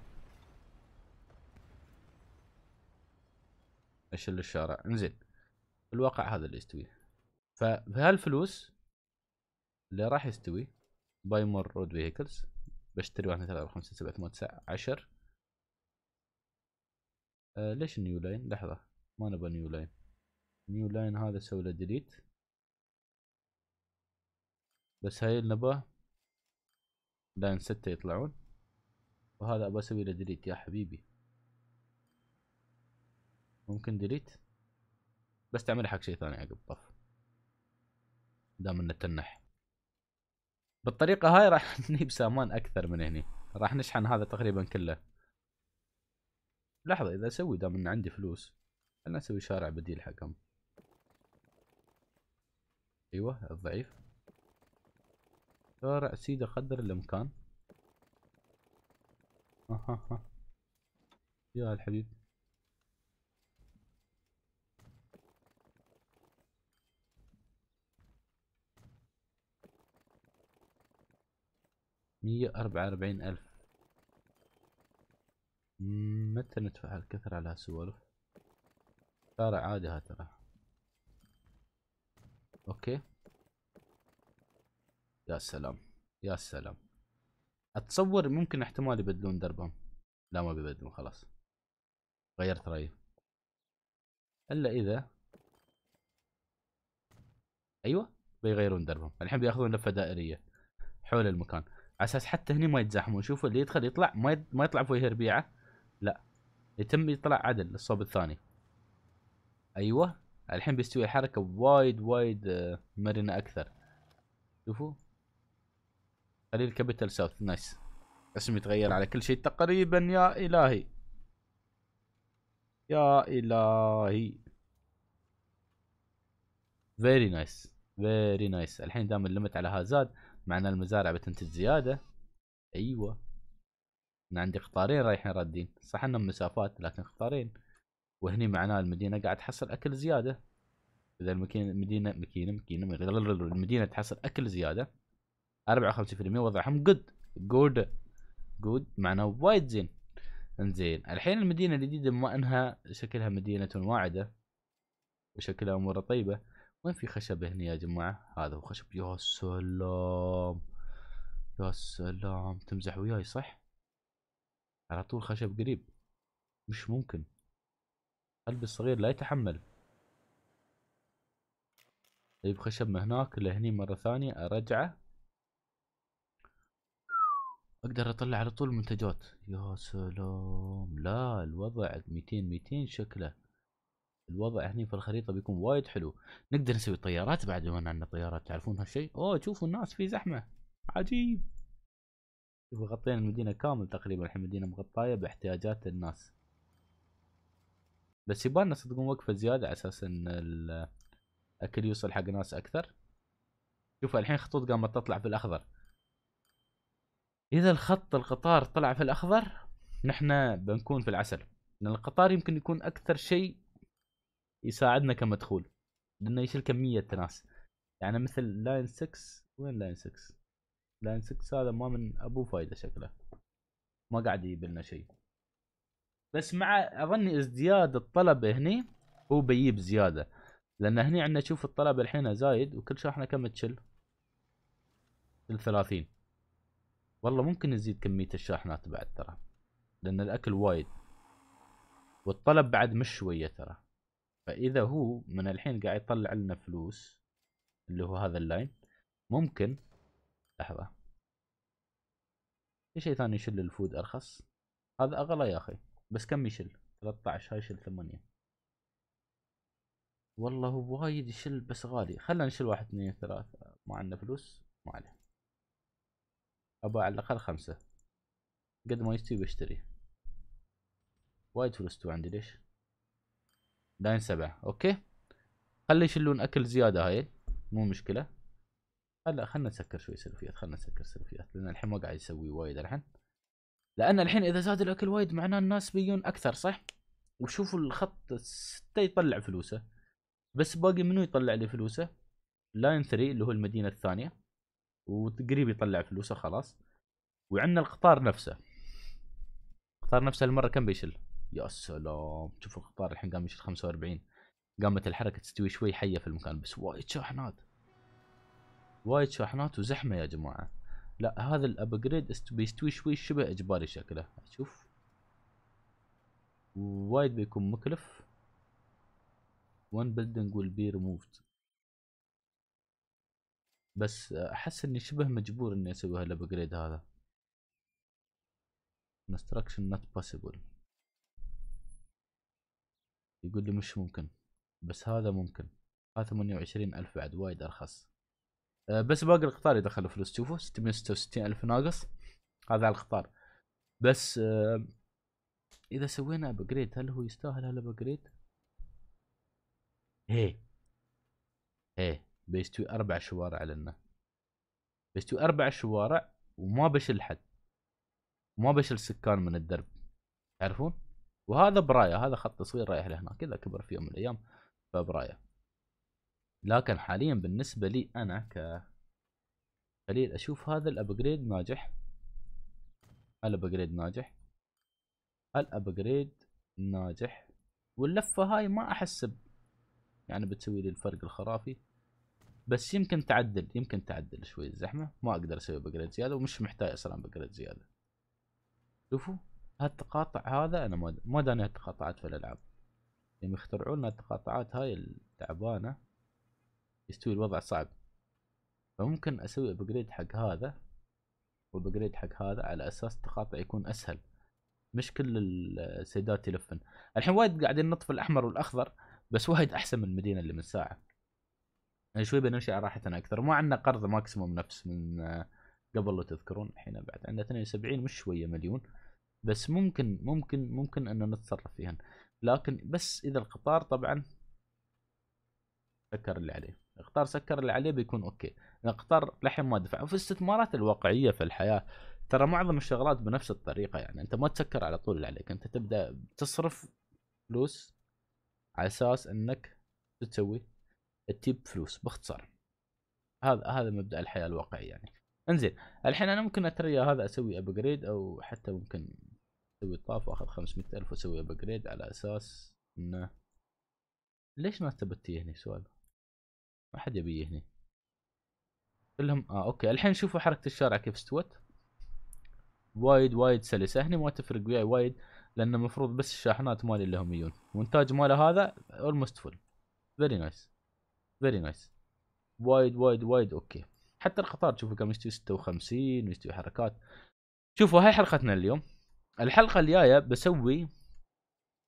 أشل الشارع. إنزين الواقع هذا اللي يستوي. فبهالفلوس اللي راح يستوي buy more road vehicles بشتري واحد ثلاثة خمسة سبعة ثمانية تسعة عشر. آه ليش new line لحظة ما نبغى new line new line هذا سوي له delete بس هاي اللي نبغى line ستة يطلعون. وهذا أبغى أسوي له delete يا حبيبي. ممكن delete بس تعمل حق شيء ثاني عقب طف دام إنه تنح. بالطريقة هاي راح نجيب سامان أكثر من هني. راح نشحن هذا تقريبا كله. لحظة إذا أسوي دام إن عندي فلوس خلنا أسوي شارع بديل حقهم. أيوه الضعيف. شارع سيدة قدر الإمكان. ها ها. يا الحبيب. مية أربعة وأربعين ألف. متى ندفع هالكثر على هالسوالف؟ شارع عادي ها ترى. أوكي. يا سلام يا سلام. أتصور ممكن احتمال يبدلون دربهم. لا ما بيبدلون خلاص. غيرت رأيي. إلا إذا أيوه بيغيرون دربهم. الحين بيأخذون لفة دائرية حول المكان. على أساس حتى هني ما يتزاحمون. شوفوا اللي يدخل يطلع ما ما يطلع في ربيعه لا يتم يطلع عدل الصوب الثاني. أيوه الحين بيستوي الحركه وايد وايد آه، مرنة أكثر. شوفوا. خليل Capital South. Nice. اسم يتغير على كل شيء. تقريبا يا إلهي. يا إلهي. very nice very nice الحين دام ال limit على هذا زاد معنى المزارع بتنتج زيادة. أيوه. أنا عندي قطارين رايحين رادين. صح إنهم مسافات لكن قطارين وهني معناه المدينة قاعد تحصل أكل زيادة. إذا المدينة مكينه مكينه المدينة تحصل أكل زيادة. 54% وضعهم good good جود معناه وايد زين. إنزين الحين المدينة الجديدة بما إنها شكلها مدينة واعدة وشكلها أمورها طيبة وين في خشب هنا يا جماعة؟ هذا هو خشب. يا سلام يا سلام. تمزح وياي صح؟ على طول خشب قريب. مش ممكن. قلبي الصغير لا يتحمل. طيب خشب من هناك لهني مرة ثانية أرجعه. أقدر أطلع على طول منتجات. يا سلام. لا الوضع 200 200 شكله. الوضع هني في الخريطة بيكون وايد حلو. نقدر نسوي طيارات بعد ما عندنا طيارات تعرفون هالشيء أوه شوفوا الناس في زحمة. عجيب. شوفوا غطينا المدينة كامل تقريبا. الحين مدينة مغطاية باحتياجات الناس. بس يبالنا صدقون وقفة زيادة على أساس إن الاكل يوصل حق ناس أكثر. شوفوا الحين خطوط قامت تطلع في الأخضر. إذا الخط القطار طلع في الأخضر نحن بنكون في العسل. لأن القطار يمكن يكون أكثر شيء يساعدنا كمدخول لأنه يشيل كمية ناس. يعني مثل line 6 وين line 6 line 6 هذا ما من أبو فايدة شكله. ما قاعد يجيب لنا شيء. بس مع أظني ازدياد الطلب هني هو بيجيب زيادة. لأن هني عندنا شوف الطلب الحين زايد وكل شحنه كم تشل تشل 30 والله ممكن نزيد كمية الشاحنات بعد ترى. لأن الأكل وايد. والطلب بعد مش شوية ترى. فإذا هو من الحين قاعد يطلع لنا فلوس اللي هو هذا ال line ممكن لحظة. في شيء ثاني يشيل ال food أرخص؟ هذا أغلى يا أخي. بس كم يشل؟ 13 هاي يشل 8 والله هو وايد يشل بس غالي. خلنا نشيل واحد اثنين ثلاثة. ما عندنا فلوس؟ ما عليه ابى على الأقل خمسة. قد ما يستوي بشتري. وايد فلوس تو عندي ليش؟ line سبعة okay؟ خلي يشلون أكل زيادة هاي مو مشكلة. هلا خلنا نسكر شوي سلفيات خلنا نسكر سلفيات لأن الحين ما قاعد يسوي وايد الحين. لأن الحين إذا زاد الأكل وايد معناه الناس بيجون أكثر صح؟ وشوفوا الخط ستة يطلع فلوسه. بس باقي منو يطلع لي فلوسه؟ لاين 3 اللي هو المدينة الثانية. وقريب يطلع فلوسه خلاص. وعندنا القطار نفسه. القطار نفسه المرة كم بيشل؟ يا سلام. شوف القطار الحين قام يشيل 45 قامت الحركة تستوي شوي حية في المكان بس وايد شاحنات. وايد شاحنات وزحمة يا جماعة. لا هذا ال upgrade بيستوي شوي شبه إجباري شكله. شوف. وايد بيكون مكلف. One building will be removed. بس أحس إني شبه مجبور إني أسوي هال upgrade هذا. Construction not possible. يقول لي مش ممكن بس هذا ممكن. هذا ثمانية وعشرين ألف بعد وايد أرخص. أه بس باقي القطار يدخل فلوس. شوفوا ستمية ستة وستين ألف ناقص. هذا على القطار. بس أه إذا سوينا upgrade هل هو يستاهل هال upgrade؟ هي هي بيستوي أربع شوارع لنا. بيستوي أربع شوارع وما بشل حد. ما بشل سكان من الدرب. تعرفون؟ وهذا براية هذا خط تصوير رايح لهناك اذا كبر في يوم من الأيام فبراية. لكن حاليا بالنسبة لي أنا ك خليل أشوف هذا ال upgrade ناجح. ال upgrade ناجح. ال upgrade ناجح. واللفة هاي ما احسب يعني بتسوي لي الفرق الخرافي. بس يمكن تعدل يمكن تعدل شوي الزحمة. ما أقدر أسوي upgrade زيادة ومش محتاج أصلا upgrade زيادة. شوفوا هالتقاطع هذا أنا ما ما داني هالتقاطعات في الألعاب. يوم يخترعون لنا التقاطعات هاي التعبانة يستوي الوضع صعب. فممكن أسوي upgrade حق هذا و upgrade حق هذا على أساس التقاطع يكون أسهل. مش كل السيدات يلفن. الحين وايد قاعدين نطفي الأحمر والأخضر بس وايد أحسن من المدينة اللي من ساعة. شوي بنمشي على راحتنا أكثر. ما عندنا قرض maximum نفس من قبل لو تذكرون الحين بعد عندنا 72 مش شوية مليون. بس ممكن ممكن ممكن ان نتصرف فيهن. لكن بس إذا القطار طبعا سكر اللي عليه. القطار سكر اللي عليه بيكون أوكي. القطار لحين ما دفع. وفي الاستثمارات الواقعية في الحياة ترى معظم الشغلات بنفس الطريقة يعني. أنت ما تسكر على طول اللي عليك. أنت تبدأ تصرف فلوس على أساس إنك تسوي؟ تجيب فلوس باختصار. هذا هذا مبدأ الحياة الواقعية يعني. انزين الحين أنا ممكن أتريا هذا أسوي upgrade أو حتى ممكن أسوي طاف وآخذ 500 ألف وأسوي upgrade على أساس إنه ليش ناس تبتي هنا سؤال ما حد يبي هنا كلهم آه okay. الحين شوفوا حركة الشارع كيف استوت. وايد وايد سلسة. هني ما تفرق وياي وايد لأن المفروض بس الشاحنات مالي اللي هم يجون. وانتاج ماله هذا almost full very nice very nice وايد وايد وايد. okay. حتى القطار شوفوا كم يستوي 56 ويستوي حركات. شوفوا هاي حلقتنا اليوم. الحلقة الجاية بسوي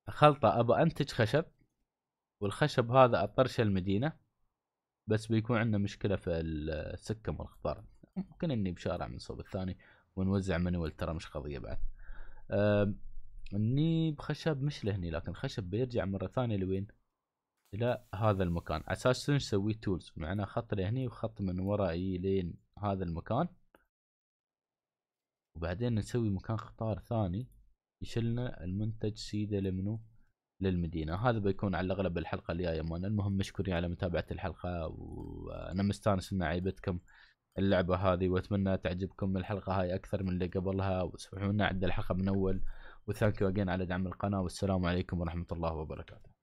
خلطة ابى أنتج خشب والخشب هذا اطرشه المدينة بس بيكون عندنا مشكلة في السكه والقطار ممكن إني بشارع من صوب الثاني ونوزع manual ترى مش قضية بعد. اني بخشب مش لهني لكن خشب بيرجع مرة ثانية لوين؟ إلى هذا المكان. على أساس نسوي؟ تولز معنا خط لهني وخط من ورائي لين هذا المكان. وبعدين نسوي مكان قطار ثاني يشلنا المنتج سيده لمنو للمدينة. هذا بيكون على الأغلب الحلقة الجاية مالنا المهم مشكورين على متابعة الحلقة وأنا مستانس إن عيبتكم اللعبة هذه وأتمنى تعجبكم الحلقة هاي أكثر من اللي قبلها. وسمحوا لنا عد الحلقة من أول. وثانك يو أجين على دعم القناة. والسلام عليكم ورحمة الله وبركاته.